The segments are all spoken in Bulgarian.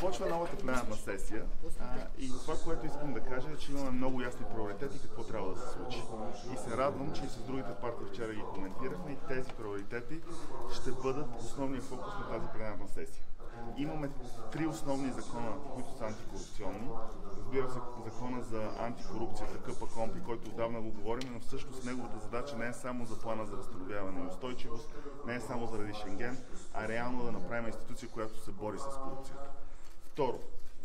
Започва новата пленарна сесия а, и това, което искам да кажа е, че имаме много ясни приоритети какво трябва да се случи. И се радвам, че и с другите партии вчера ги коментирахме и тези приоритети ще бъдат основния фокус на тази пленарна сесия. Имаме три основни закона, които са антикорупционни. Разбира се, закона за антикорупцията КПКОМПИ, който отдавна го говорим, но всъщност неговата задача не е само за плана за възстановяване и устойчивост, не е само заради Шенген, а реално да направим институция, която се бори с корупцията. Второ,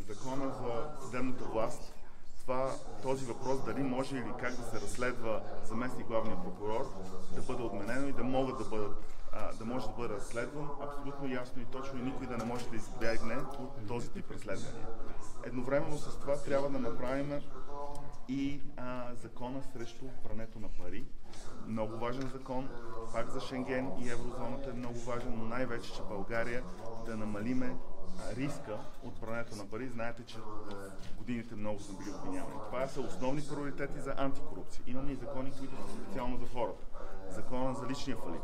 закона за съдебната власт. Това, този въпрос дали може или как да се разследва заместник главния прокурор да бъде отменено и да могат да бъдат да може да бъде разследван абсолютно ясно и точно и никой да не може да избягне от този тип разследвания. Едновременно с това трябва да направим и а, закона срещу прането на пари. Много важен закон. Пак за Шенген и еврозоната е много важен, но най-вече, че България да намалиме риска от прането на пари. Знаете, че годините много са били обвинявани. Това са основни приоритети за антикорупция. Имаме и закони, които са специално за хората. Закона за личния фалит.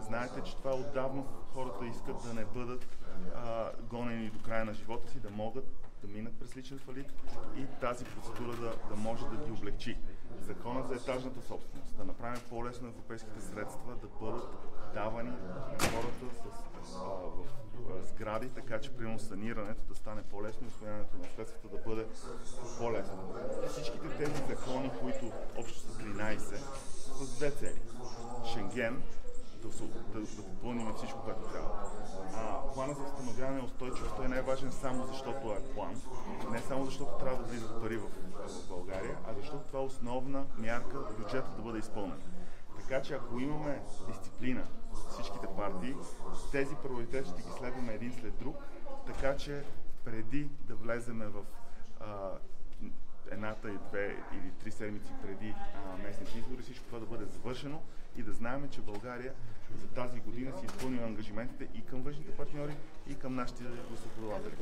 Знаете, че това отдавна хората искат да не бъдат а, гонени до края на живота си, да могат да минат през личен фалит и тази процедура да, да може да ги облегчи. Закона за етажната собственост, да направим по-лесно европейските средства да бъдат давани на хората с, сгради, така че примерно санирането да стане по-лесно и освояването на средствата да бъде по-лесно. Всичките тези закони, които общо са 13, са с две цели. Шенген, да, да, да попълним всичко, което трябва. А, плана за възстановяване и устойчивост той не е важен само защото е план, не само защото трябва да влизат пари в, в България, а защото това е основна мярка бюджета да бъде изпълнен. Така че ако имаме дисциплина партии, тези приоритети ще ги следваме един след друг, така че преди да влеземе в а, едната и две или три седмици преди а, местните избори, всичко това да бъде завършено и да знаем, че България за тази година си изпълнила ангажиментите и към външните партньори, и към нашите гласоподаватели.